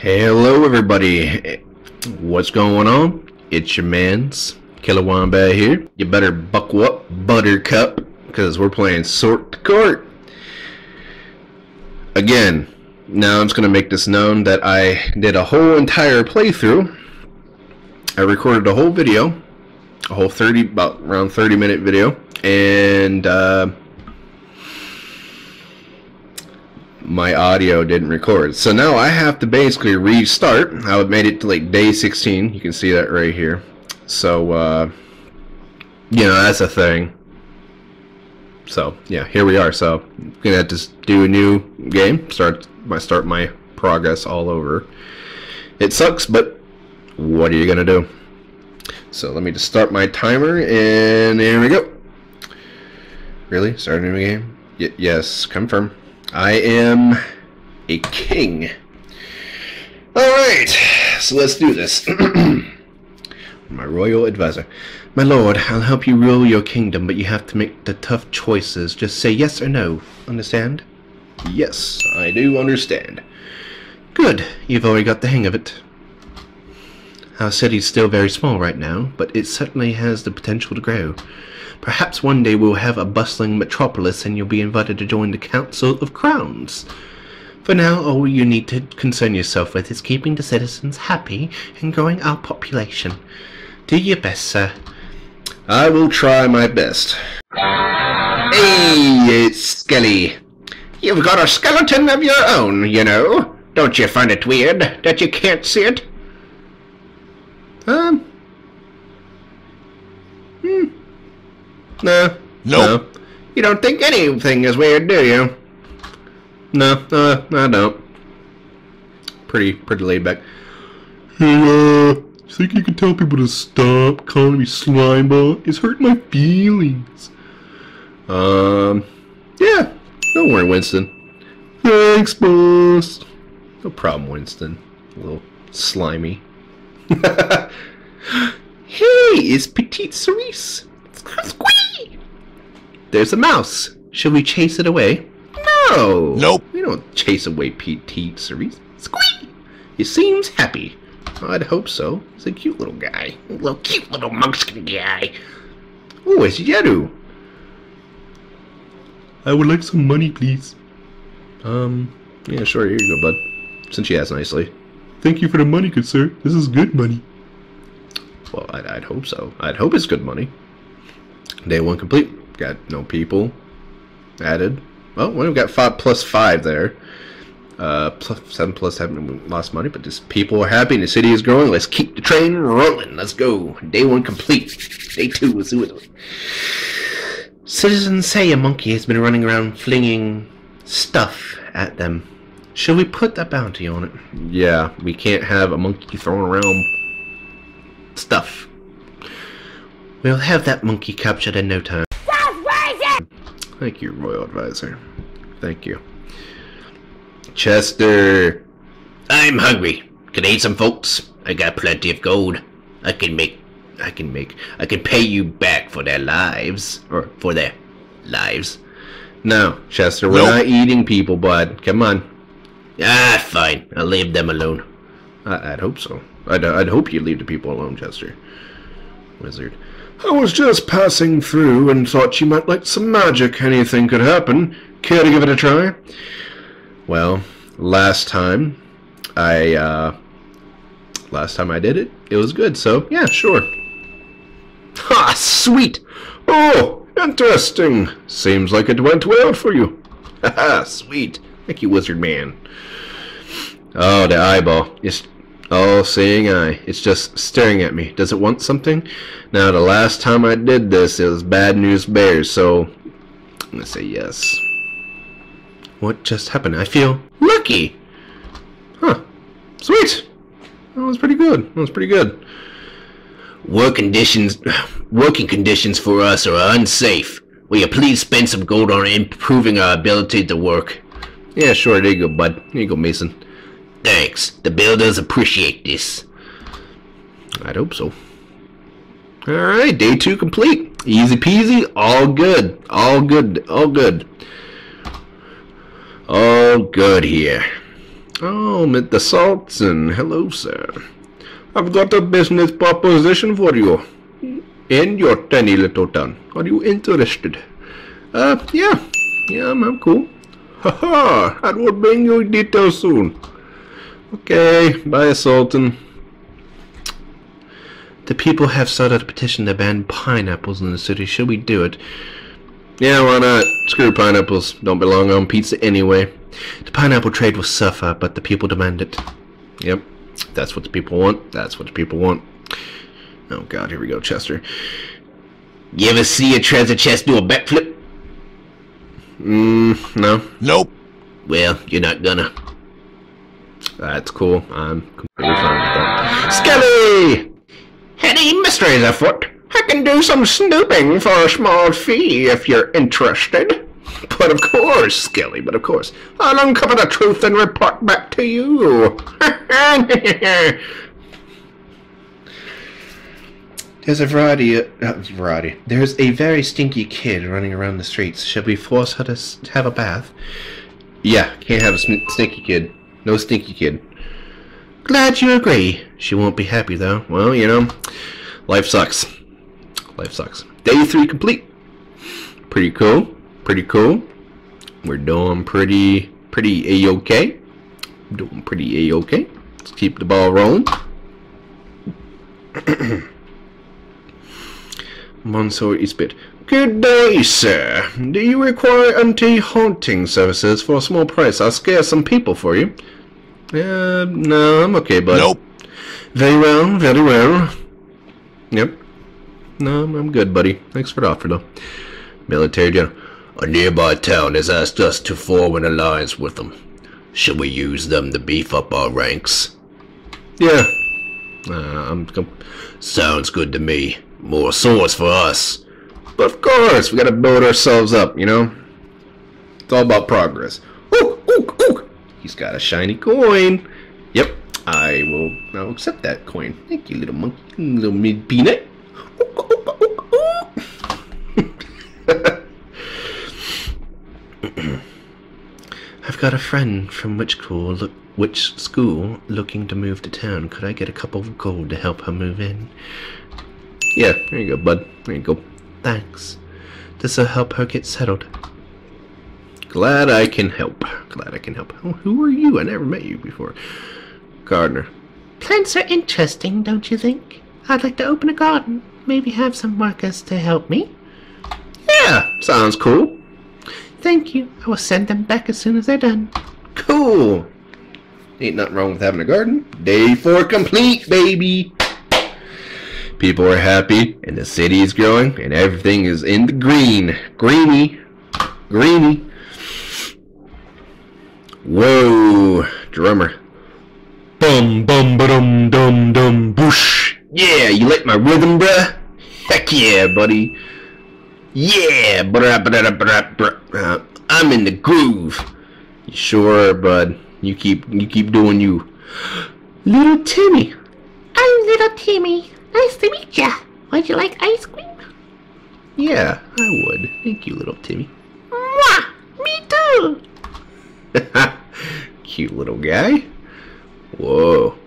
Hello everybody, what's going on? It's your man's Killer Wombat here. You better buckle up, Buttercup, because we're playing Sort The Court. Again, now I'm just going to make this known that I did a whole entire playthrough. I recorded a whole video, a whole 30, about around 30 minute video, and uh, my audio didn't record. So now I have to basically restart. I made it to like day 16. You can see that right here. So, uh, you know, that's a thing. So, yeah, here we are. So, I'm have to do a new game. Start my start my progress all over. It sucks, but what are you gonna do? So let me just start my timer, and there we go. Really? Start a new game? Y yes, confirm. I am a king. Alright, so let's do this. My royal advisor. My lord, I'll help you rule your kingdom, but you have to make the tough choices. Just say yes or no. Understand? Yes, I do understand. Good, you've already got the hang of it. Our city's still very small right now, but it certainly has the potential to grow. Perhaps one day we'll have a bustling metropolis and you'll be invited to join the Council of Crowns. For now, all you need to concern yourself with is keeping the citizens happy and growing our population. Do your best, sir. I will try my best. Hey, it's Skelly. You've got a skeleton of your own, you know. Don't you find it weird that you can't see it? Um. Hmm. No. Nope. No. You don't think anything is weird, do you? No, uh, I don't. Pretty, pretty laid back. Hey, uh, think you can tell people to stop calling me Slimeball? It's hurting my feelings. Um, yeah. Don't worry, Winston. Thanks, boss. No problem, Winston. A little slimy. hey, it's Petite Cerise. Squee! There's a mouse. Shall we chase it away? No. Nope. We don't chase away Petite Cerise. Squee! He seems happy. I'd hope so. He's a cute little guy. A little cute little munchkin guy. Oh, it's Yeru. I would like some money, please. Um, yeah, sure. Here you go, bud. Since she asked nicely. Thank you for the money, good sir. This is good money. Well, I'd, I'd hope so. I'd hope it's good money. Day one complete. Got no people added. Well, we've got five plus five there. Uh, plus seven plus haven't lost money, but just people are happy and the city is growing. Let's keep the train rolling. Let's go. Day one complete. Day two, let's do it. Citizens say a monkey has been running around flinging stuff at them. Should we put a bounty on it? Yeah, we can't have a monkey throwing around stuff. We'll have that monkey captured in no time. Thank you, Royal Advisor. Thank you. Chester! I'm hungry. Can I eat some folks? I got plenty of gold. I can make... I can make... I can pay you back for their lives. Or for their lives. No, Chester, we're Nope. not eating people, bud. Come on. Ah, fine. I'll leave them alone. I, I'd hope so. I'd, I'd hope you leave the people alone, Chester. Wizard. I was just passing through and thought you might like some magic. Anything could happen. Care to give it a try? Well, last time I, uh, last time I did it, it was good, so yeah, sure. Ha, sweet! Oh, interesting. Seems like it went well for you. Haha, sweet. Thank you, wizard man. Oh, the eyeball. It's all seeing eye. It's just staring at me. Does it want something? Now, the last time I did this, it was bad news bears, so I'm gonna say yes. What just happened? I feel lucky. Huh. Sweet. That was pretty good. That was pretty good. Work conditions, working conditions for us are unsafe. Will you please spend some gold on improving our ability to work? Yeah, sure. There you go, bud. Here you go, Mason. Thanks. The builders appreciate this. I'd hope so. Alright, day two complete. Easy peasy, all good. All good, all good. All good here. Oh, Mr. Sultan. Hello, sir. I've got a business proposition for you. In your tiny little town. Are you interested? Uh, yeah. Yeah, I'm, I'm cool. Haha, I will bring you details soon. Okay, bye, Sultan. The people have started a petition to ban pineapples in the city. Should we do it? Yeah, why not? Screw pineapples. Don't belong on pizza anyway. The pineapple trade will suffer, but the people demand it. Yep. That's what the people want. That's what the people want. Oh god, here we go, Chester. You ever see a treasure chest do a backflip? Mmm, no. Nope. Well, you're not gonna. That's cool. I'm completely fine with that. Skelly! Any mysteries afoot? I can do some snooping for a small fee if you're interested. But of course, Skelly, but of course. I'll uncover the truth and report back to you. There's a variety, of, uh, variety. There's a very stinky kid running around the streets. Should we force her to have a bath? Yeah, can't have a stinky kid. No stinky kid. Glad you agree. She won't be happy though. Well, you know, life sucks. Life sucks. Day three complete. Pretty cool. Pretty cool. We're doing pretty, pretty a-okay. Doing pretty a-okay. Let's keep the ball rolling. Monsieur Isbit. Good day, sir. Do you require anti-haunting services for a small price? I'll scare some people for you. Uh, no, I'm okay, bud. Nope. Very well, very well. Yep. No, I'm good, buddy. Thanks for the offer, though. Military general. A nearby town has asked us to form an alliance with them. Should we use them to beef up our ranks? Yeah. Uh, I'm. com- Sounds good to me. More swords for us. But of course, we gotta build ourselves up, you know? It's all about progress. He's got a shiny coin. Yep, I will. I'll accept that coin. Thank you, little monkey, little mid peanut. I've got a friend from which school, look, which school looking to move to town. Could I get a couple of gold to help her move in? Yeah, there you go, bud. There you go. Thanks. This will help her get settled. Glad I can help. Glad I can help. Oh, who are you? I never met you before. Gardener. Plants are interesting, don't you think? I'd like to open a garden. Maybe have some workers to help me. Yeah, sounds cool. Thank you. I will send them back as soon as they're done. Cool. Ain't nothing wrong with having a garden. Day four complete, baby. People are happy, and the city is growing, and everything is in the green. Greeny. Greeny. Whoa. Drummer. Bum bum ba dum dum dum boosh. Yeah, you like my rhythm, bruh? Heck yeah, buddy. Yeah, brah, brah, brah, brah. Uh, I'm in the groove. You sure, bud? You keep you keep doing you. Little Timmy. I'm little Timmy. Nice to meet ya. Would you like ice cream? Yeah, I would. Thank you, little Timmy. Mwah! Me too. Cute little guy. Whoa.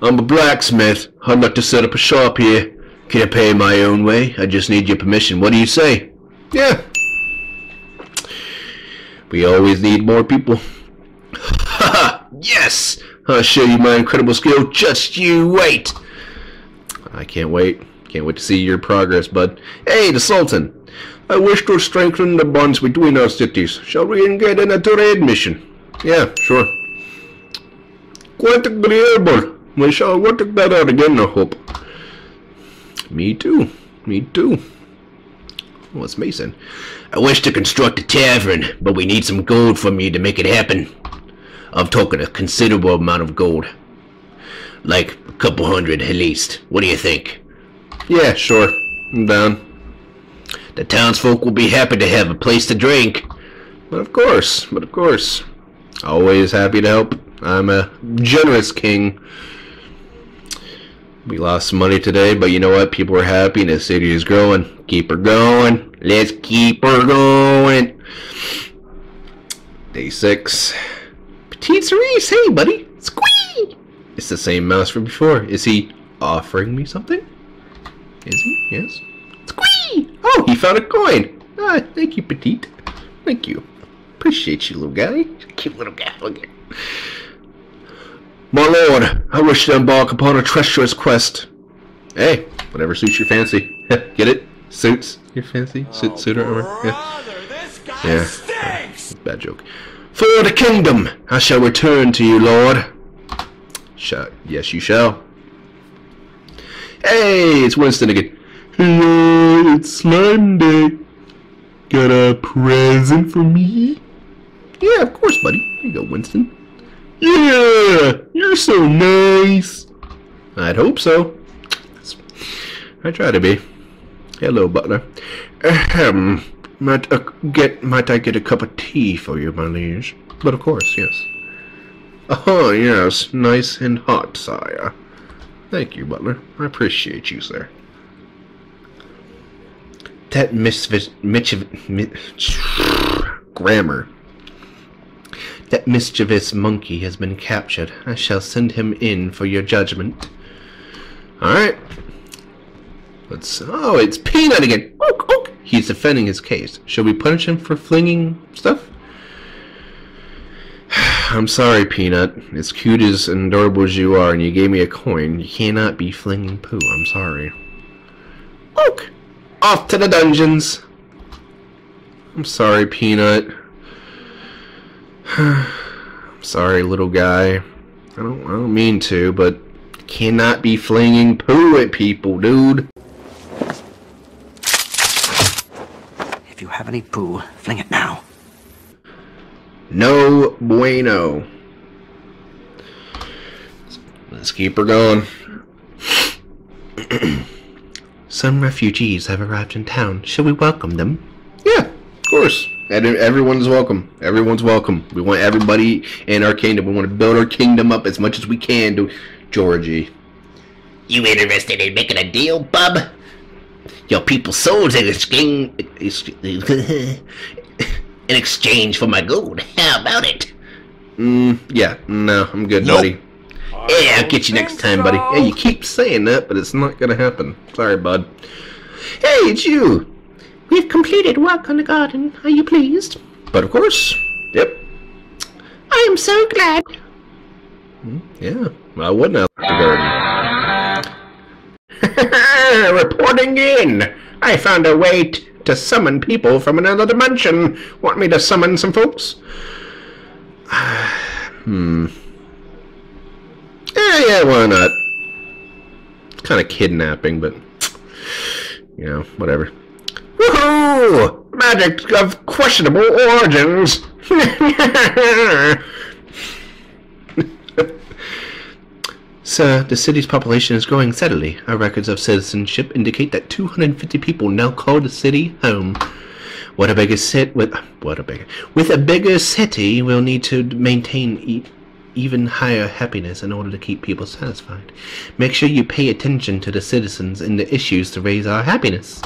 I'm a blacksmith. I'd like to set up a shop here. Can I pay my own way? I just need your permission. What do you say? Yeah. We always need more people. Ha Yes! I'll show you my incredible skill. Just you wait. I can't wait. Can't wait to see your progress, bud. Hey, the Sultan. I wish to strengthen the bonds between our cities. Shall we engage in a trade mission? Yeah, sure. Quite agreeable. We shall work out again, I hope. Me too. Me too. Well, it's Mason. I wish to construct a tavern, but we need some gold from you to make it happen. I'm talking a considerable amount of gold. Like a couple hundred at least. What do you think? Yeah, sure. I'm down. The townsfolk will be happy to have a place to drink. But of course, but of course. Always happy to help. I'm a generous king. We lost some money today, but you know what? People are happy and the city is growing. Keep her going. Let's keep her going. Day six. Petite Cerise, hey, buddy. Squee! It's the same mouse from before. Is he offering me something? Is he? Yes. Squee! Oh, he found a coin. Ah, thank you, Petite. Thank you. Appreciate you, little guy. Cute little guy. Look at My lord, I wish to embark upon a treacherous quest. Hey, whatever suits your fancy. Get it? Suits your fancy? Suit, suit or whatever? Yeah. Yeah. stinks! Bad joke. For the kingdom, I shall return to you, Lord. Shall, yes, you shall. Hey, it's Winston again. Hello, it's Slime Day. Got a present for me? Yeah, of course, buddy. Here you go, Winston. Yeah, you're so nice. I'd hope so. I try to be. Hello, butler. Ahem. Might, uh, get, might I get a cup of tea for you, my liege? But of course, yes. Oh, yes. Nice and hot, sire. Thank you, butler. I appreciate you, sir. That mischievous... mischievous mi- grammar. That mischievous monkey has been captured. I shall send him in for your judgment. Alright. Let's... Oh, it's Peanut again! Oak, oak! He's defending his case. Shall we punish him for flinging stuff? I'm sorry, Peanut. As cute as and adorable as you are, and you gave me a coin, you cannot be flinging poo. I'm sorry. Oak! Off to the dungeons! I'm sorry, Peanut. I'm sorry, little guy. I don't, I don't mean to, but cannot be flinging poo at people, dude. If you have any poo, fling it now. No bueno. Let's keep her going. Some refugees have arrived in town. Shall we welcome them? Yeah, course. And everyone's welcome. Everyone's welcome. We want everybody in our kingdom. We want to build our kingdom up as much as we can to Georgie. You interested in making a deal, bub? Your people's souls in exchange in exchange for my gold. How about it? Mm, yeah, no, I'm good, Nope. buddy. Yeah, I'll get you next time, buddy. Yeah, you keep saying that, but it's not gonna happen. Sorry, bud. Hey, it's you. We've completed work on the garden. Are you pleased? But of course. Yep. I am so glad. Yeah, I wouldn't have the garden. Reporting in. I found a way t- to summon people from another dimension. Want me to summon some folks? hmm. Yeah, yeah, why not? It's kind of kidnapping, but you know, whatever. Woohoo! Magic of questionable origins. Sir, the city's population is growing steadily. Our records of citizenship indicate that 250 people now call the city home. What a bigger city with what a bigger with a bigger city, we'll need to maintain e- even higher happiness in order to keep people satisfied. Make sure you pay attention to the citizens and the issues to raise our happiness.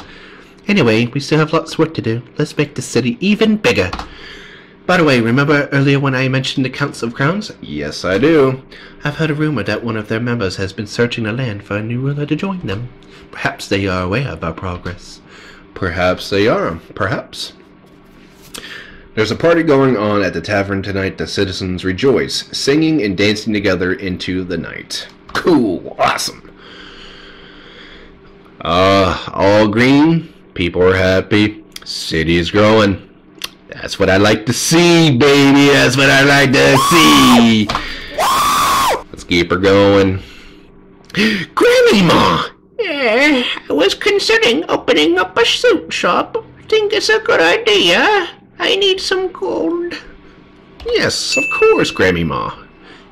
Anyway, we still have lots of work to do. Let's make the city even bigger. By the way, remember earlier when I mentioned the Council of Crowns? Yes, I do. I've heard a rumor that one of their members has been searching the land for a new ruler to join them. Perhaps they are aware of our progress. Perhaps they are. Perhaps. There's a party going on at the tavern tonight. The citizens rejoice, singing and dancing together into the night. Cool. Awesome. Uh, all green. People are happy. City is growing. That's what I like to see, baby. That's what I like to see. Let's keep her going. Grandma! Yeah, I was considering opening up a soup shop. Think it's a good idea. I need some gold. Yes, of course, Grandma.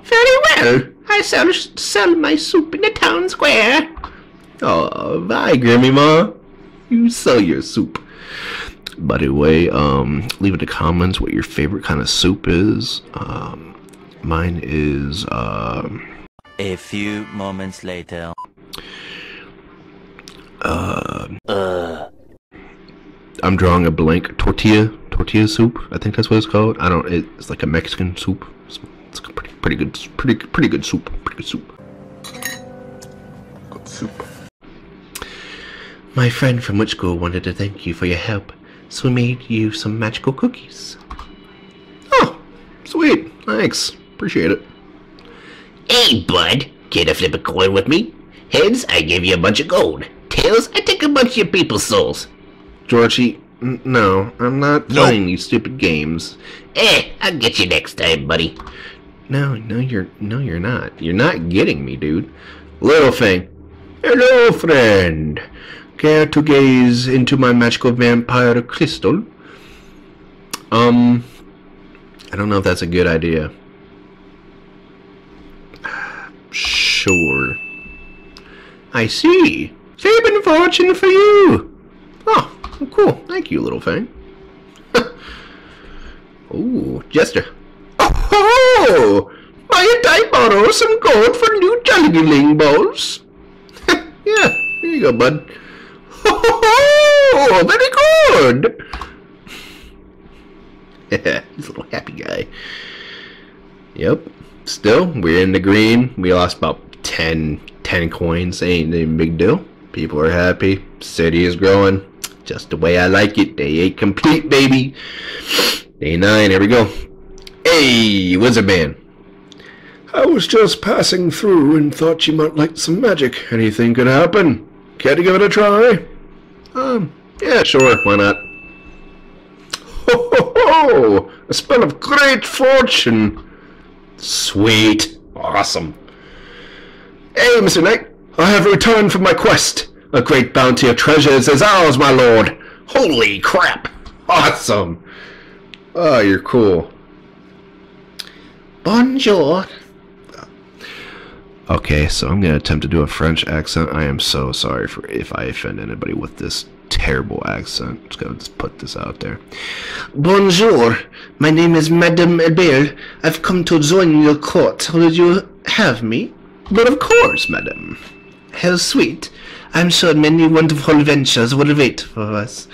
Very well. I shall sell my soup in the town square. Oh, bye, Grandma. You sell your soup. By the way, um, leave in the comments what your favorite kind of soup is. Um, mine is, um, A few moments later. Uh. I'm drawing a blank tortilla tortilla soup. I think that's what it's called. I don't. It's like a Mexican soup. It's, it's pretty good, pretty pretty good soup. Pretty good soup. Good soup. My friend from witch school wanted to thank you for your help, so we made you some magical cookies. Oh, sweet. Thanks. Appreciate it. Hey, bud, care to flip a coin with me? Heads, I give you a bunch of gold. Tails, I take a bunch of your people's souls. Georgie, no, I'm not playing these stupid games. Eh, I'll get you next time, buddy. No, no, you're no, you're not. You're not getting me, dude. Little thing. Hello, friend. Care to gaze into my magical vampire crystal? Um, I don't know if that's a good idea. Sure. I see. Fame and fortune for you. Oh, cool. Thank you, little thing. Ooh, Jester. Oh, might I borrow some gold for new Jollyling balls? yeah, here you go, bud. Oh, very good. He's a little happy guy. Yep. Still, we're in the green. We lost about 10, 10 coins. Ain't a big deal. People are happy. City is growing. Just the way I like it. Day 8 complete, baby. Day 9, here we go. Hey, Wizard Man. I was just passing through and thought you might like some magic. Anything could happen. Care to give it a try? Um, yeah, sure, why not? Ho ho ho! A spell of great fortune! Sweet. Awesome. Hey, Mr. Knight, I have returned from my quest. A great bounty of treasures is ours, my lord. Holy crap! Awesome. Oh, you're cool. Bonjour. Okay, so I'm gonna attempt to do a French accent. I am so sorry for if I offend anybody with this terrible accent. Just gonna just put this out there. Bonjour, my name is Madame Albert. I've come to join your court. Will you have me? But of course, madame. How sweet. I'm sure many wonderful adventures will await for us.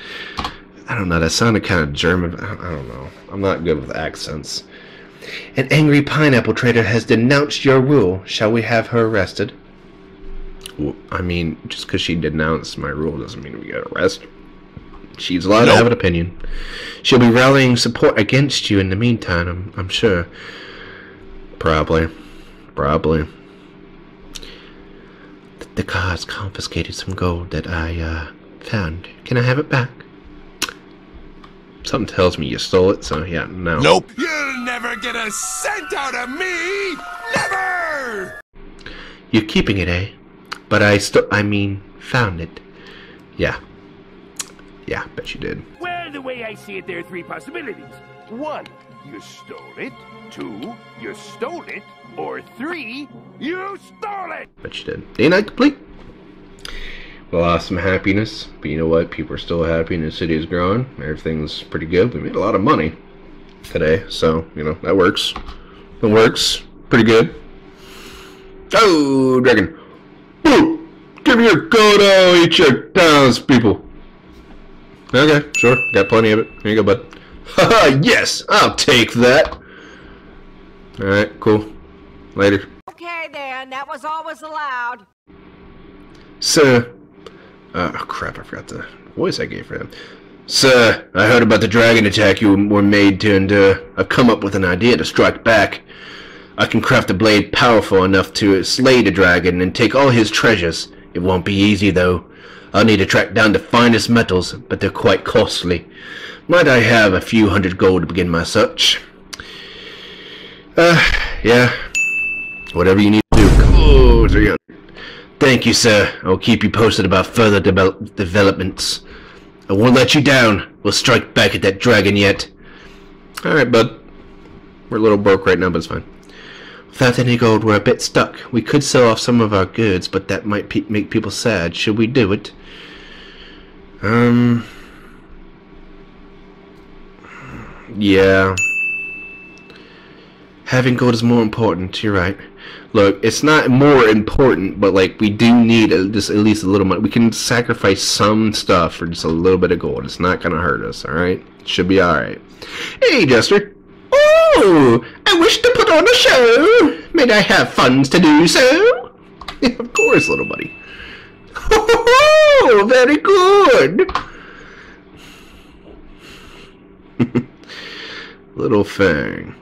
I don't know, that sounded kind of German. I don't know. I'm not good with accents. An angry pineapple trader has denounced your rule. Shall we have her arrested? Well, I mean, just because she denounced my rule doesn't mean we get arrested. She's allowed to have an opinion. She'll be rallying support against you in the meantime, I'm, I'm sure. Probably. Probably. The, the car's confiscated some gold that I, uh, found. Can I have it back? Something tells me you stole it, so yeah, no. Nope. You'll never get a cent out of me! Never! You're keeping it, eh? But I still, I mean, found it. Yeah. Yeah, bet you did. Well, the way I see it, there are three possibilities. One, you stole it. Two, you stole it. Or three, you stole it! Bet you did. Day night complete. We lost some happiness, but you know what? People are still happy and the city is growing. Everything's pretty good. We made a lot of money today, so, you know, that works. It works. Pretty good. Oh, dragon. Boo! Give me your gold, I'll eat your townspeople. Okay, sure. Got plenty of it. Here you go, bud. Haha, yes! I'll take that! Alright, cool. Later. Okay, then. That was always allowed. Sir. Uh, oh crap, I forgot the voice I gave for him. Sir, I heard about the dragon attack you were made to, and uh, I've come up with an idea to strike back. I can craft a blade powerful enough to slay the dragon and take all his treasures. It won't be easy, though. I'll need to track down the finest metals, but they're quite costly. Might I have a few hundred gold to begin my search? Uh, yeah. Whatever you need to do. Oh, 300. Thank you, sir. I'll keep you posted about further devel- developments. I won't let you down. We'll strike back at that dragon yet. Alright, bud. We're a little broke right now, but it's fine. Without any gold, we're a bit stuck. We could sell off some of our goods, but that might pe- make people sad. Should we do it? Um... Yeah. Having gold is more important. You're right. Look, it's not more important, but like we do need a, just at least a little money. We can sacrifice some stuff for just a little bit of gold. It's not gonna hurt us. All right, should be all right. Hey, Jester. ho! I wish to put on a show. May I have funds to do so? of course, little buddy. Ho! Very good. Little Fang.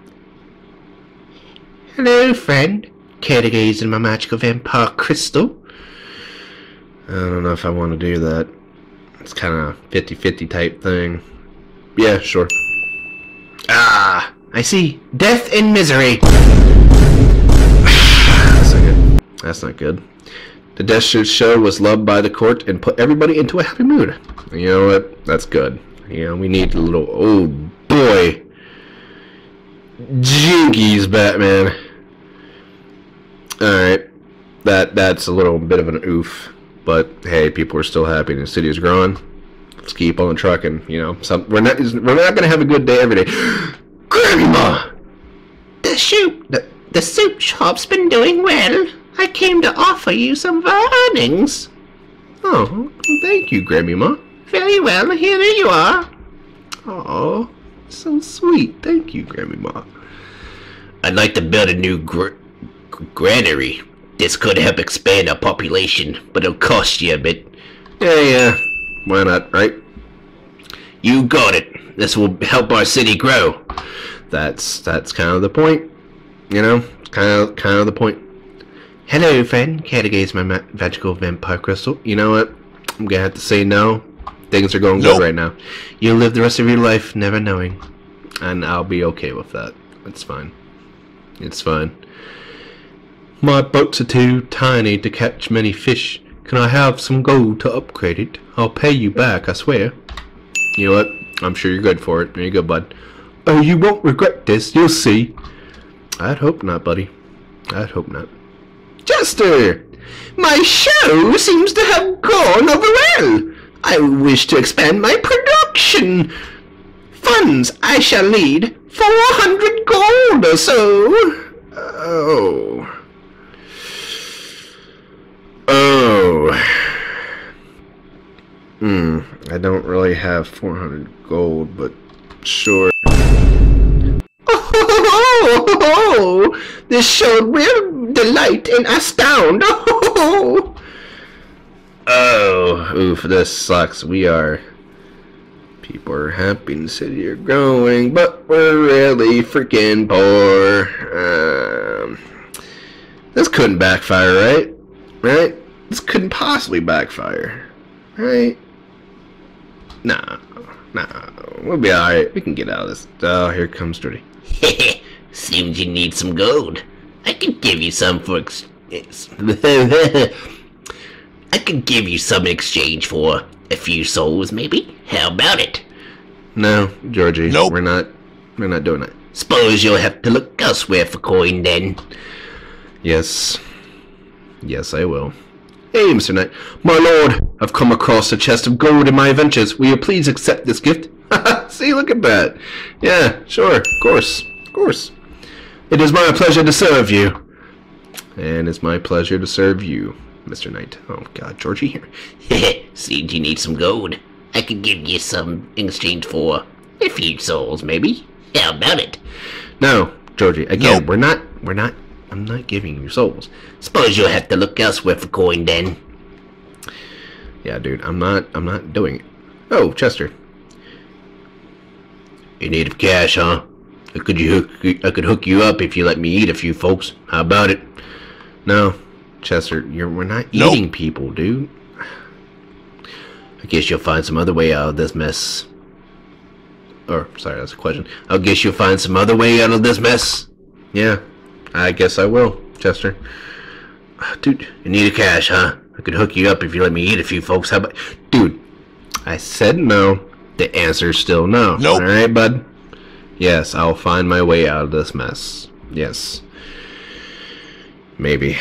Hello, friend. Care to in my magical vampire crystal? I don't know if I want to do that. It's kind of 50-50 type thing. Yeah, sure. Ah, I see. Death and misery. That's not good. That's not good. The Death show was loved by the court and put everybody into a happy mood. You know what? That's good. You know, we need a little... Oh, boy. Jinkies, Batman. Alright. That That's a little bit of an oof. But, hey, people are still happy and the city is growing. Let's keep on trucking, you know. Some, we're not we're not going to have a good day every day. Grandma! The soup, the, the soup shop's been doing well. I came to offer you some earnings. Oh, thank you, Grandma. Very well, here you are. Oh, so sweet. Thank you, Grandma. I'd like to build a new gr- granary. This could help expand our population, but it'll cost you a bit. Yeah, yeah. Why not, right? You got it. This will help our city grow. That's that's kind of the point. You know, kind of kind of the point. Hello, friend. Care to gaze my ma- magical vampire crystal? You know what? I'm gonna have to say no. Things are going Nope. good right now. You'll live the rest of your life never knowing. and I'll be okay with that. It's fine. It's fine. My boats are too tiny to catch many fish. Can I have some gold to upgrade it? I'll pay you back, I swear. You know what? I'm sure you're good for it. There you go, bud. Oh, you won't regret this. You'll see. I'd hope not, buddy. I'd hope not. Chester! My show seems to have gone over well. I wish to expand my production. Funds I shall need 400 gold or so. Oh. Hmm. I don't really have 400 gold, but sure. Oh, this show will delight and astound. Oh, Oh, oof, this sucks. We are. People are happy in the city are growing, but we're really freaking poor. Um, this couldn't backfire, right? Right? This couldn't possibly backfire. Right? Nah. Nah. We'll be alright. We can get out of this. Oh, here comes Dirty. Seems you need some gold. I can give you some for ex- ex- I could give you some in exchange for a few souls, maybe. How about it? No, Georgie. Nope. We're not. We're not doing it. Suppose you'll have to look elsewhere for coin then. Yes. Yes, I will. Hey, Mr. Knight. My lord, I've come across a chest of gold in my adventures. Will you please accept this gift? See, look at that. Yeah, sure, of course, of course. It is my pleasure to serve you. And it's my pleasure to serve you, Mr. Knight. Oh, God, Georgie here. Seems you need some gold. I could give you some in exchange for a few souls, maybe. How about it? No, Georgie, again, Nope. we're not, we're not, I'm not giving you souls. Suppose you'll have to look elsewhere for coin then. Yeah, dude, I'm not, I'm not doing it. Oh, Chester. You need of cash, huh? I could you hook, I could hook you up if you let me eat a few folks. How about it? No, Chester, you're, we're not Nope. eating people, dude. I guess you'll find some other way out of this mess. Or, sorry, that's a question. I guess you'll find some other way out of this mess. Yeah, I guess I will, Chester. Uh, dude, you need a cash, huh? I could hook you up if you let me eat a few folks. How about... dude, I said no. The answer's still no. Nope. Alright, bud? Yes, I'll find my way out of this mess. Yes. Maybe.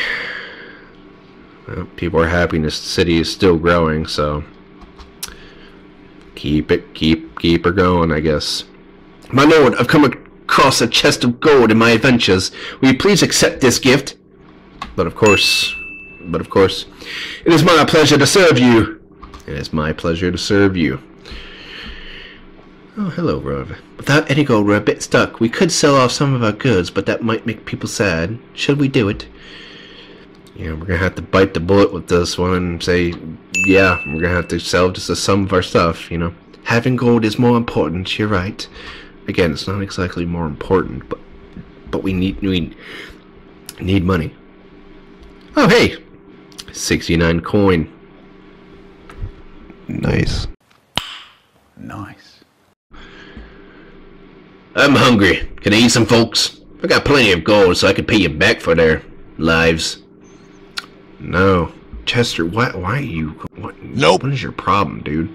Well, people are happy the city is still growing, so keep it, keep, keep her going, I guess. My lord, I've come across a chest of gold in my adventures. Will you please accept this gift? But of course, but of course, it is my pleasure to serve you. It is my pleasure to serve you. Oh, hello, Rover. Without any gold, we're a bit stuck. We could sell off some of our goods, but that might make people sad. Should we do it? Yeah, we're gonna have to bite the bullet with this one and say, yeah, we're gonna have to sell just a sum of our stuff, you know. Having gold is more important, you're right. Again, it's not exactly more important, but but we need we need money. Oh hey! 69 coin. Nice. Nice. I'm hungry. Can I eat some folks? I got plenty of gold so I could pay you back for their lives. No. Chester, why why are you what Nope. What is your problem, dude?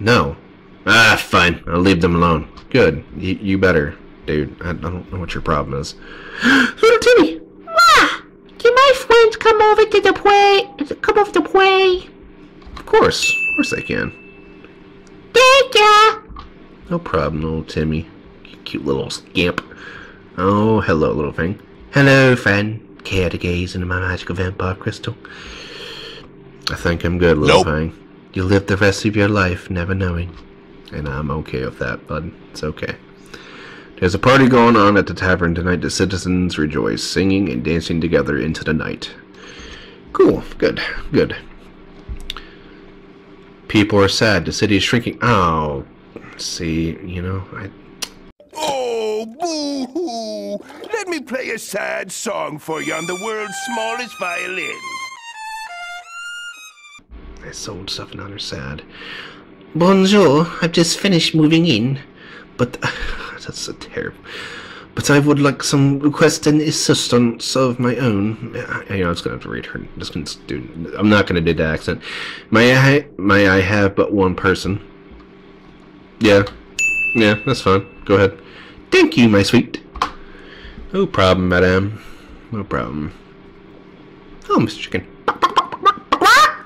No. Ah, fine. I'll leave them alone. Good. You, you better, dude. I, I don't know what your problem is. Little Timmy, Ma, can my friends come over to the play? Come over to play? Of course. Of course I can. Thank ya. No problem, little Timmy. You cute little scamp. Oh, hello, little thing. Hello, friend. Care to gaze into my magical vampire crystal? I think I'm good, little Nope. thing. You'll live the rest of your life never knowing. And I'm okay with that, bud. It's okay. There's a party going on at the tavern tonight. The citizens rejoice, singing and dancing together into the night. Cool. Good. Good. People are sad. The city is shrinking. Oh, see, you know, I Oh, boo-hoo! Let me play a sad song for you on the world's smallest violin. I sold stuff and now they're sad. Bonjour, I've just finished moving in. But that's a terrible. But I would like some request and assistance of my own. I, I was gonna have to read her. Just gonna do. I'm not gonna do the accent. May I? May I have but one person? Yeah, yeah, that's fine. Go ahead. Thank you, my sweet. No problem, madame. No problem. Oh, Mr. Chicken. I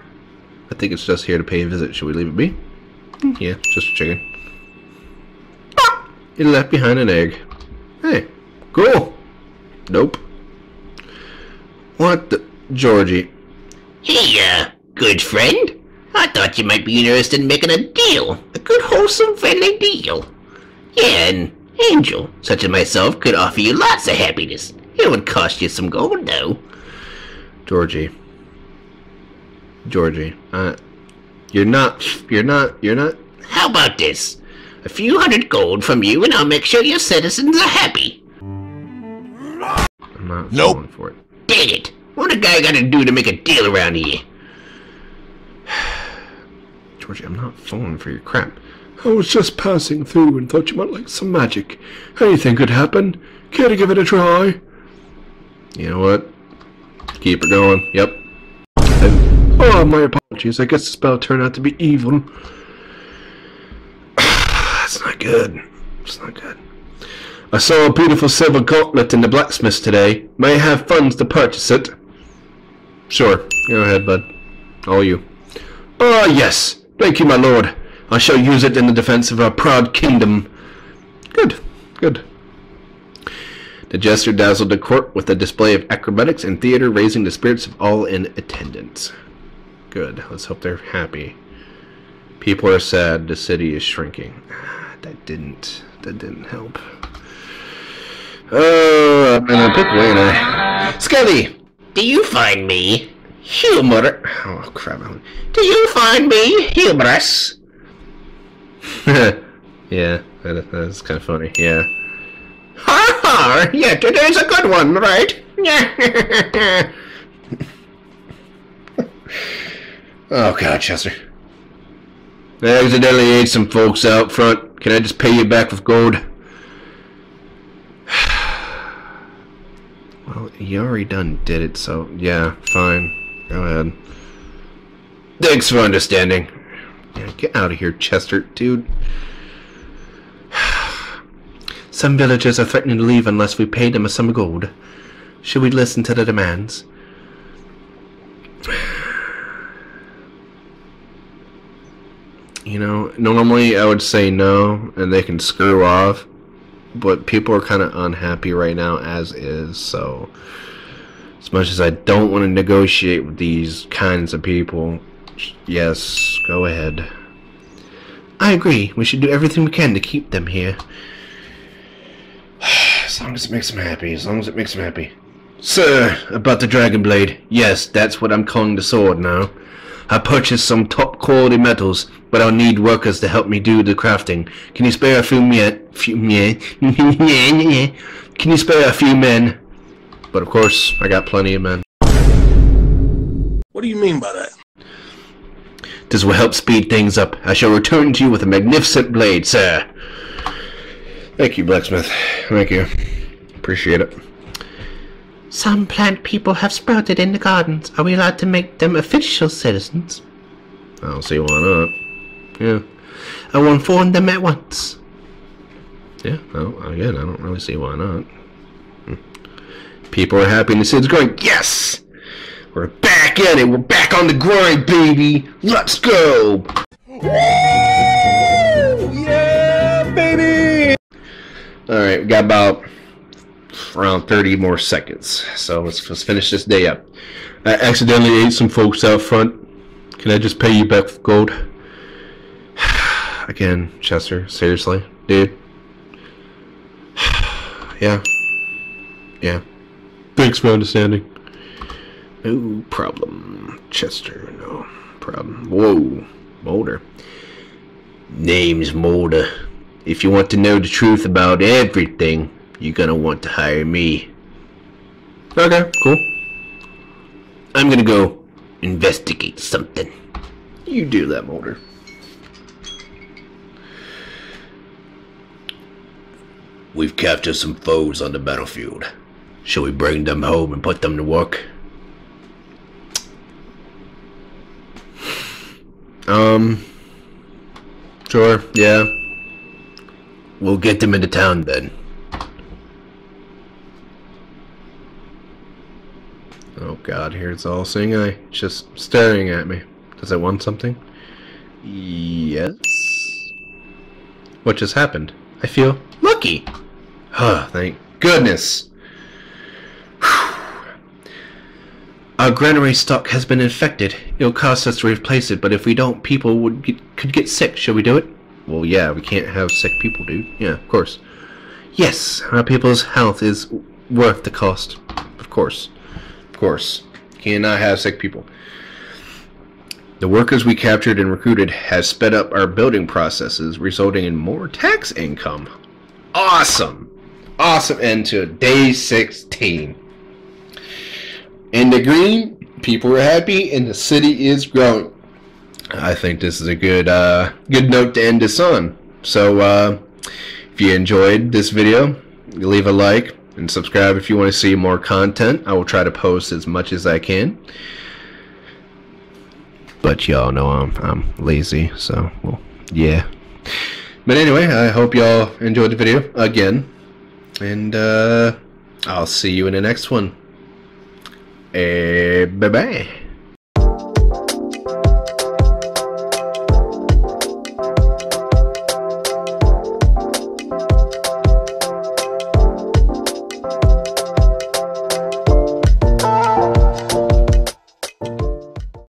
think it's just here to pay a visit. Should we leave it be? Yeah, just a chicken. It left behind an egg. Hey, cool. Nope. What the... Georgie. Hey, uh, good friend. I thought you might be interested in making a deal. A good, wholesome, friendly deal. Yeah, an angel, such as myself, could offer you lots of happiness. It would cost you some gold, though. Georgie. Georgie. Uh, you're not... You're not... You're not... How about this? A few hundred gold from you, and I'll make sure your citizens are happy. I'm not Nope. falling for it. Dang it! What a guy gotta do to make a deal around here? Georgie, I'm not falling for your crap. I was just passing through and thought you might like some magic. Anything could happen. Care to give it a try? You know what? Keep it going. Yep. Oh, my apologies. I guess the spell turned out to be evil. That's not good. It's not good. I saw a beautiful silver gauntlet in the blacksmith's today. May I have funds to purchase it? Sure. Go ahead, bud. All you. Ah, yes. Thank you, my lord. I shall use it in the defense of our proud kingdom. Good. Good. The jester dazzled the court with a display of acrobatics and theater, raising the spirits of all in attendance. Good. Let's hope they're happy. People are sad. The city is shrinking. Ah, That didn't. That didn't help. Oh, I'm in a pickle, ain't I? Skelly! Do you find me humor? Oh, crap. Do you find me humorous? yeah, that, that's kind of funny. Yeah. Ha ha! Yeah, today's a good one, right? Oh, God, Chester. I accidentally ate some folks out front. Can I just pay you back with gold? well, you already done did it, so yeah, fine. Go ahead. Thanks for understanding. Yeah, get out of here, Chester, dude. Some villagers are threatening to leave unless we pay them a sum of gold. Should we listen to their demands? You know, normally I would say no, and they can screw off. But people are kind of unhappy right now, as is. So, as much as I don't want to negotiate with these kinds of people, yes, go ahead. I agree. We should do everything we can to keep them here. as long as it makes them happy. As long as it makes them happy. Sir, about the Dragon Blade. Yes, that's what I'm calling the sword now. I purchased some top quality metals, but I'll need workers to help me do the crafting. Can you spare a few men? Few men? Can you spare a few men? But of course, I got plenty of men. What do you mean by that? This will help speed things up. I shall return to you with a magnificent blade, sir. Thank you, blacksmith. Thank you. Appreciate it. Some plant people have sprouted in the gardens. Are we allowed to make them official citizens? I don't see why not. Yeah. I will inform them at once. Yeah, no, again, I don't really see why not. Hmm. People are happy and the city's going, yes! We're back in it! We're back on the grind, baby! Let's go! Yeah, baby! Alright, we got about around 30 more seconds. So let's, let's finish this day up. I accidentally ate some folks out front. Can I just pay you back gold? Again, Chester, seriously? Dude? yeah. Yeah. Thanks for understanding. No problem, Chester. No problem. Whoa, Mulder. Name's Mulder. If you want to know the truth about everything, you're gonna want to hire me. Okay, cool. I'm gonna go investigate something. You do that, Mulder. We've captured some foes on the battlefield. Shall we bring them home and put them to work? Um, sure, yeah. We'll get them into town then. Oh god, here it's all seeing eye. Just staring at me. Does it want something? Yes. What just happened? I feel lucky. Huh, thank goodness. Our granary stock has been infected. It'll cost us to replace it, but if we don't, people would get, could get sick. Shall we do it? Well, yeah, we can't have sick people, dude. Yeah, of course. Yes, our people's health is worth the cost. Of course. Of course. Cannot have sick people. The workers we captured and recruited has sped up our building processes, resulting in more tax income. Awesome! Awesome end to day 16. In the green, people are happy and the city is growing. I think this is a good uh, good note to end this on. So uh, if you enjoyed this video, leave a like and subscribe if you want to see more content. I will try to post as much as I can. But y'all know I'm I'm lazy, so well yeah. But anyway, I hope y'all enjoyed the video again. And uh, I'll see you in the next one. Eh, bye bye.